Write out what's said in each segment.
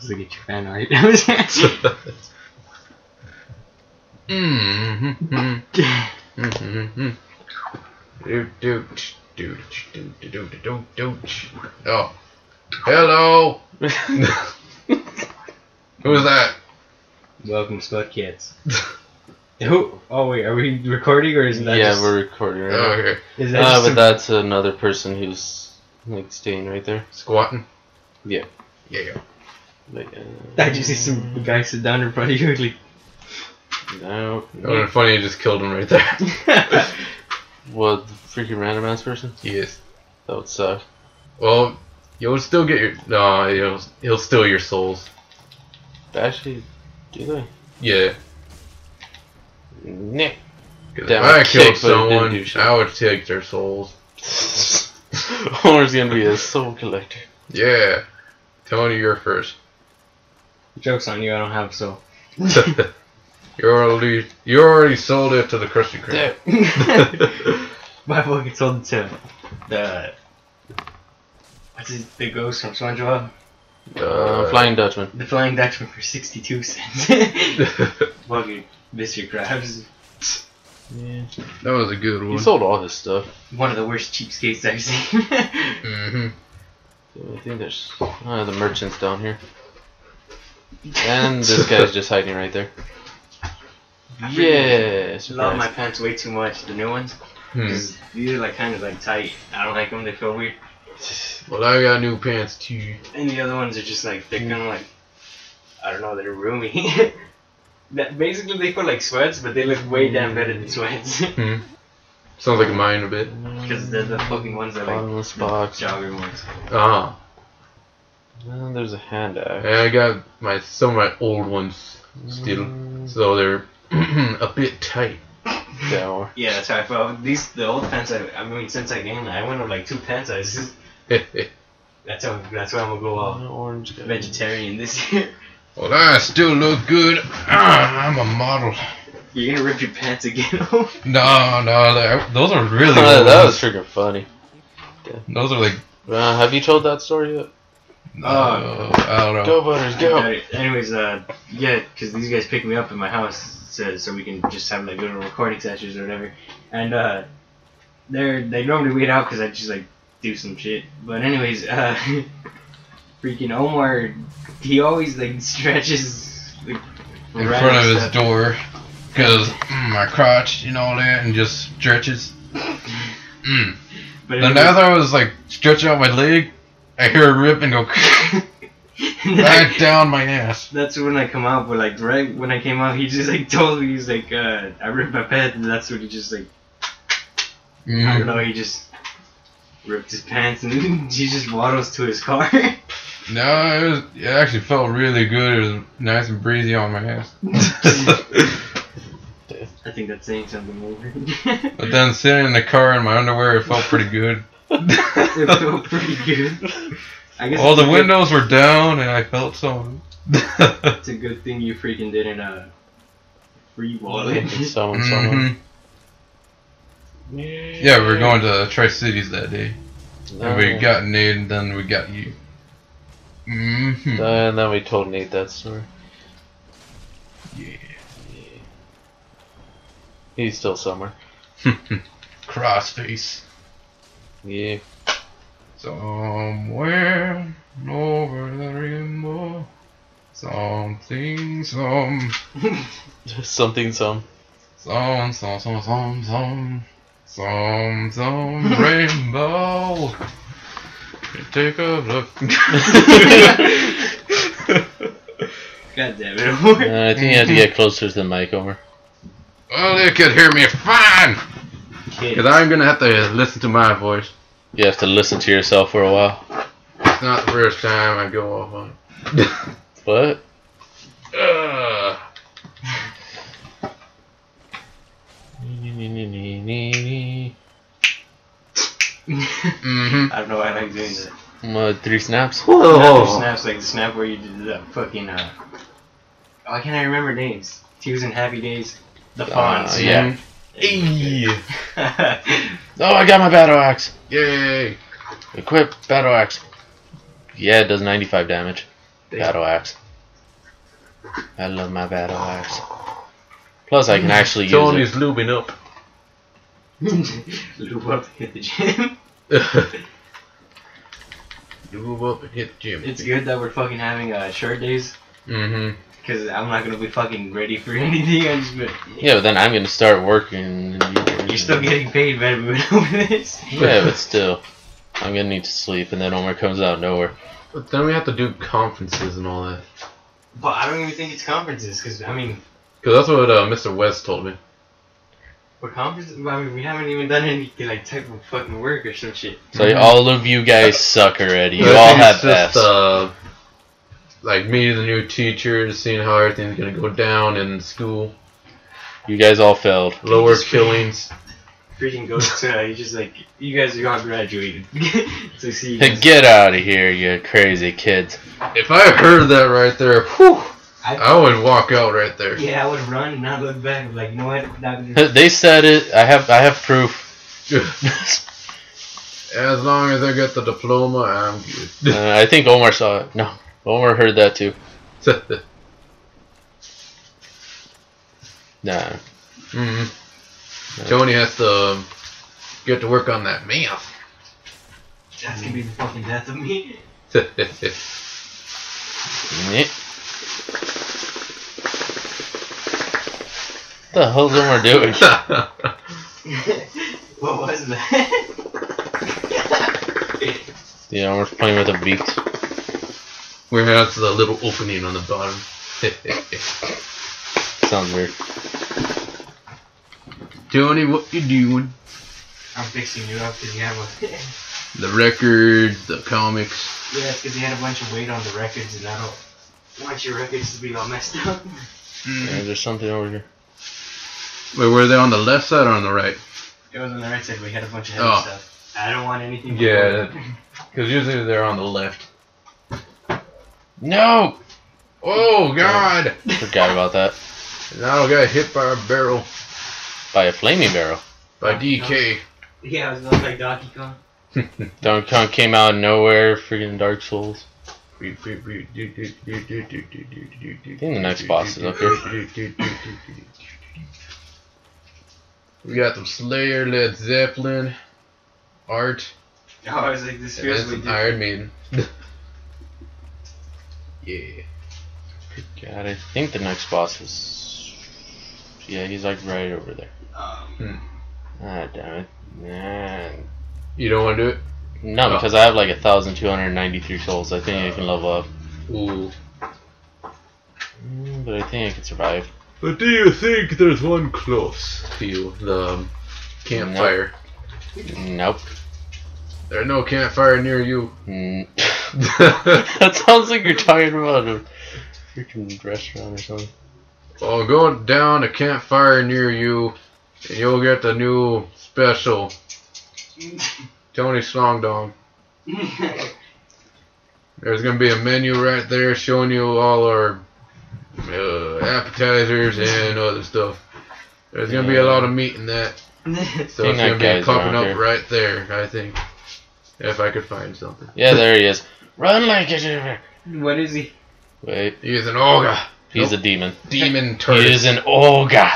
Just to get your fan art. Do do do do do do do do. Oh, hello. Who's that? Welcome, Spudcats. Who? Oh wait, are we recording or is that yeah, just, we're recording right. Oh, okay. Is that Ah, but a- that's another person who's like staying right there. Squatting. Yeah. Yeah. Yeah. Like, uh, I just see some guy sit down in front of you like. no. It would have been funny. You just killed him right there. What the freaking random ass person? yes. That would suck. Well, you'll still get your. No, he'll he'll steal your souls. Actually, do they? Yeah. Nick. 'Cause Damn, if I I killed kicked, but it didn't someone. I would take their souls. Homer's gonna be a soul collector. Yeah. Tony, you're first. Jokes on you, I don't have so. you already you already sold it to the Krusty Krab. My fucking sold it to the. What's it, the ghost from SpongeBob? Uh, Flying Dutchman. The Flying Dutchman for 62 cents. fucking Mr. Krabs. Yeah. that was a good one. He one. sold all his stuff. One of the worst cheapskates I've seen. mm-hmm. So I think there's uh, the merchants down here. And this guy's just hiding right there. Yeah, I love my pants way too much. The new ones. Hmm. 'cause These are like kind of like tight. I don't like them. They feel weird. Well, I got new pants too. And the other ones are just like they're kind of like I don't know. They're roomy. that basically they feel like sweats, but they look way damn better than sweats. Hmm. Sounds like mine a bit. Because they're the fucking ones that like Bottomless box. jogger ones. Ah. And there's a hand axe. And I got my some of my old ones still, so they're a bit tight. Down. Yeah, that's how I felt. These the old pants. I, I mean, since I gained, I went up like two pant sizes. That's how. That's why I'm gonna go all Orange guy. vegetarian this year. well, I still look good. Ah, I'm a model. You're gonna rip your pants again. No, no, those are really. that was freaking funny. Those are like. Uh, have you told that story yet? Uh, I don't know. Go, Butters, go! Alright, Anyways, uh, yeah, because these guys picked me up at my house so, so we can just have like little recording sessions or whatever. And uh, they're they normally wait out because I just like do some shit. But anyways, uh, freaking Omar, he always like stretches like, in front of his stuff. door because mm, my crotch and all that and just stretches. Mm. But Then anyways- as I was like stretching out my leg, I hear a rip and go right down my ass. That's when I come out, but like right when I came out, he just like told me he's like, uh, I ripped my pants, and that's when he just like, I don't Mm. know, he just ripped his pants and he just waddles to his car. No, it was. It actually felt really good. It was nice and breezy on my ass. I think that's saying something over. but then sitting in the car in my underwear, it felt pretty good. It felt pretty good. I guess All the good- windows were down and I felt something. It's a good thing you freaking didn't uh free wallet. Someone, someone. Mhm. Yeah, we were going to Tri Cities that day. And we Uh, got Nate and then we got you. Mm-hmm. And then we told Nate that story. Yeah. He's still somewhere. Crossface. Yeah. Somewhere over the rainbow. Something, some, Something, some. some, some, some, some, some, some, some rainbow. Take a look. God damn it, Uh, I think you have to get closer to the mic, Homer. well, they could hear me fine. Kids. Because I'm going to have to listen to my voice. You have to listen to yourself for a while. It's not the first time I go off on it. What? Ugh. Mm-hmm. I don't know why I like doing that. Uh, three snaps? Snap Oh. snaps like the snap where you did that fucking uh. Why can't I remember names? He was in Happy Days. The Uh, Fonz. yeah. Hey. Oh, I got my battle axe. Yay. Equip battle axe. Yeah, it does 95 damage. Battle axe. I love my battle axe. Plus, I can actually use it. Tony's lubing up. Lube up, hit the gym. Lube up and hit the gym. It's good that we're fucking having uh, short days. Mm-hmm. Because I'm not gonna be fucking ready for anything. I'm just been, Yeah, but then I'm gonna start working. And you, You're still getting paid, man. Over this. Yeah, but still, I'm gonna need to sleep, and then Omar comes out of nowhere. But then we have to do conferences and all that. But I don't even think it's conferences. Because I mean, Cause that's what uh, Mr. West told me. what conferences? I mean, we haven't even done any like type of fucking work or some shit. So all of you guys suck already. You all have it's just, Fs. uh, like meeting the new teachers, seeing how everything's gonna go down in school, You guys all failed. lower Just- killings. Freaking goes to you just like you guys are all graduated. so see. You Hey, guys- get out of here, you crazy kids. If I heard that right there, whew, I, I would walk out right there. yeah, I would run and not look back. Like you know what? Not They said it. I have. I have proof. As long as I get the diploma, I'm good. Uh, I think Omar saw it. No, Omar heard that too. Nah. hmm Tony has to get to work on that math. That's gonna be the fucking death of me. What the hell's Omar doing? what was that? Yeah, Omar's playing with a beak. Where has the little opening on the bottom. Sounds weird. Tony, what you doing? I'm fixing you up because you have a. The records, the comics. yeah, because you had a bunch of weight on the records, and I don't want your records to be all messed up. Mm. Yeah, there's something over here. Wait, were they on the left side or on the right? It was on the right side. We had a bunch of heavy Oh. stuff. I don't want anything. to Yeah. Because usually they're on the left. No! Oh God! Forgot about that. Now I got hit by a barrel By a flaming barrel. by DK. Yeah, I was going like Donkey Kong. Donkey Kong came out of nowhere, freaking Dark Souls. I think the next boss is up here. We got some Slayer, Led Zeppelin, Art, Oh, I was like, this and then feels way some. Iron Maiden. yeah. God, I think the next boss is. Yeah, he's like right over there. Um, Ah, damn it. Nah. You don't want to do it? No, Oh. because I have like a thousand two hundred ninety-three souls. I think I can level up. Ooh. Mm, But I think I can survive. But do you think there's one close to you? The um, campfire. Nope. There's no campfire near you. Mm. that sounds like you're talking about a freaking restaurant or something. well, go down a campfire near you, and you'll get the new special Tony Song Dong. There's gonna be a menu right there showing you all our uh, appetizers and other stuff. There's gonna be a lot of meat in that, so Think it's gonna be guy's popping up here. right there. I think, if I could find something. Yeah, there he is. Run like it. what is he? Wait, He's an ogre, he's a demon. demon He is an ogre.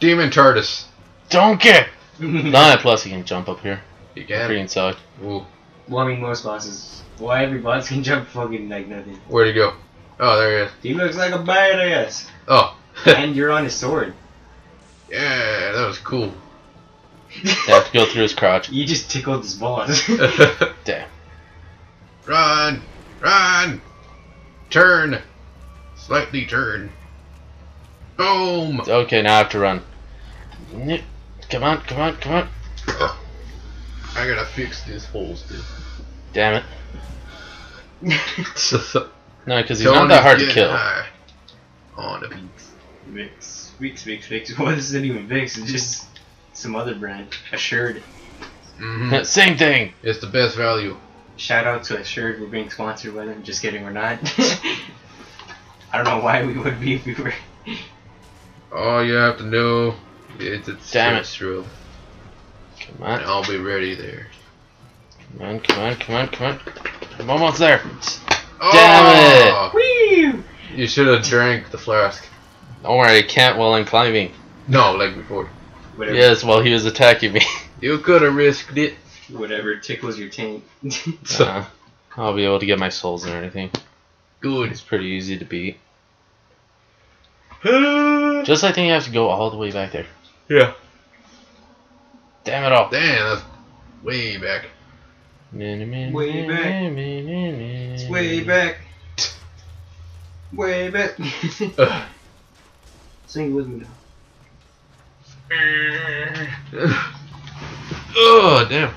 demon tortoise. Don't get. Nah, plus he can jump up here. You can. Freaking suck. Ooh, well, I mean, most bosses. Why every boss can jump fucking like nothing? where'd he go? Oh, there he is. He looks like a badass. Oh, and you're on his sword. yeah, that was cool. They have to go through his crotch. You just tickled his balls. Damn. Run, run, turn, slightly turn. Boom. Okay, now I have to run. Come on, come on, come on. I gotta fix these holes, dude. Damn it. No, because he's not that hard to kill. high On the beats. Vix. Vix, Vix, Vix. What is it even Vix? It's just some other brand. Assured. hmm Same thing. It's the best value. Shout out to Assured. We're being sponsored by them. Just kidding, we're not. I don't know why we would be if we were. All you have to know is it's Damn it. Strobe, Come and on, I'll be ready there. come on, come on, come on, come on. I'm almost there. Oh! Damn it! You should have drank the flask. Don't worry, I can't while I'm climbing. No, like before. Whatever, Yes, while he was attacking me. You could have risked it. Whatever tickles your taint. Uh, I'll be able to get my souls and everything. Good. It's pretty easy to beat. yeah. Just I think you have to go all the way back there. Yeah. Damn it all. Damn, that's way back. Way back. It's way back. Way back. Ugh. Sing with me now. oh, damn.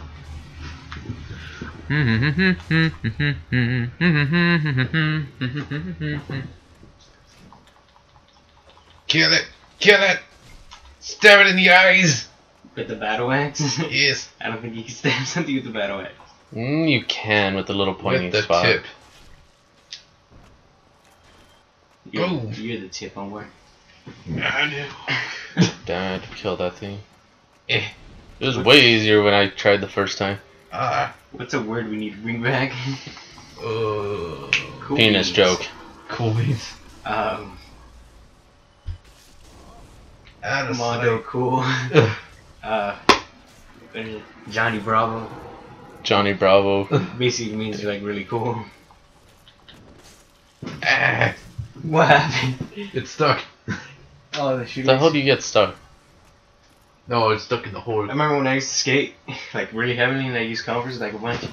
Kill it. Kill it. Stab it in the eyes. With the battle axe? Yes. I don't think you can stab something with the battle axe. Mm, you can with the little pointing With the spot. tip. You're, Oh. you're the tip on where. I know. Damn it, kill that thing. Eh. It was way easier when I tried the first time. Ah. What's a word we need to bring back? Oh. Cool Penis beans. joke. Cool beans. Um, Out of Mondo cool. Ugh. Uh, what is it? Johnny Bravo. Johnny Bravo. Basically means you're like really cool. Ah. What happened? It's stuck. Oh, the shooting. the hell do you get stuck? No, it's stuck in the hole. I remember when I used to skate, like really heavily, and I used Converse like a bunch.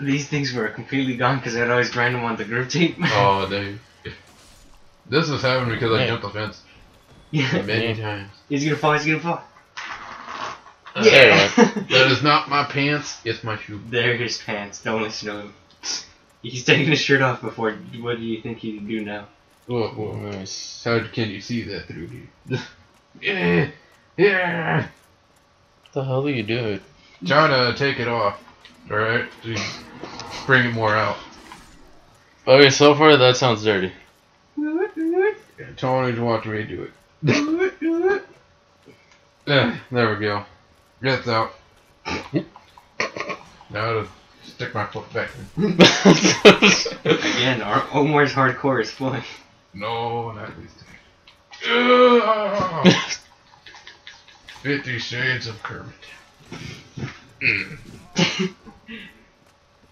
These things were completely gone because I'd always grind them on the grip tape. oh, they. This has happened because I jumped the fence yeah. many times. He's gonna fall. He's gonna fall. Uh, there you That is not my pants. It's my shoe. They're his pants. Don't listen to him. He's taking his shirt off before. What do you think he'd do now? Whoa, whoa. Nice. How can you see that through here? yeah, yeah. What the hell do you do? Try to take it off. All right, to bring it more out. Okay, so far that sounds dirty. Yeah, Tony's watching me do it. Yeah, there we go. Gets out. Now to stick my foot back in. Again, our Omar's hardcore is fun. No, not this time. Ah! Ugh. Fifty Shades of Kermit. Mm.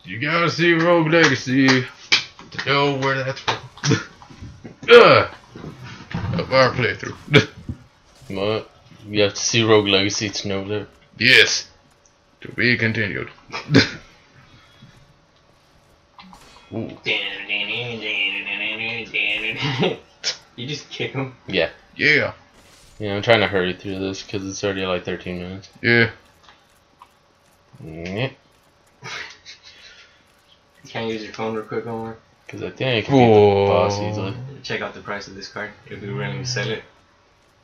you gotta see Rogue Legacy to know where that's from. Ugh. Of our playthrough. what? You have to see Rogue Legacy to know that. yes. To be continued. You just kick him. Yeah. Yeah, I'm trying to hurry through this because it's already like 13 minutes. Yeah. Because Can you use your phone real quick, Omar? Because I think I can beat the boss easily. Check out the price of this card. If we were to sell it,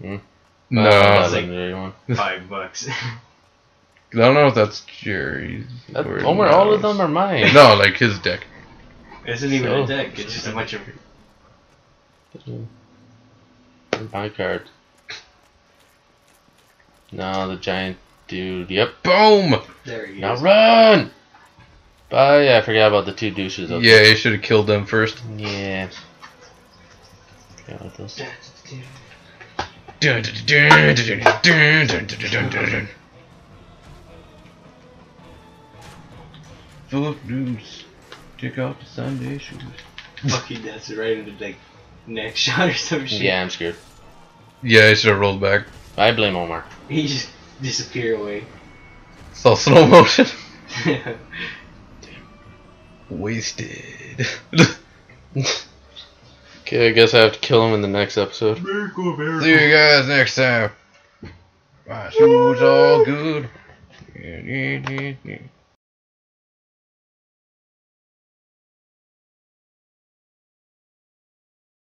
Uh, No. that's like- a legendary one. five bucks. I don't know if that's Jerry's. That, or Omar, all of them are mine. No, like his deck. it isn't even So- a deck. It's just a bunch of. My card. Now the giant dude. Yep. Boom! There he now is. Now run! But Yeah, I forgot about the two douches. Up yeah, there. you should have killed them first. Yeah. Forgot about those. Full of news. Take off the Sunday shoes. Fucking that's right in the neck shot or some shit. Yeah, I'm scared. Yeah, I should have rolled back. I blame Omar. He just disappear away. So slow motion. Wasted. Okay, I guess I have to kill him in the next episode. See you guys next time. My shoes all good.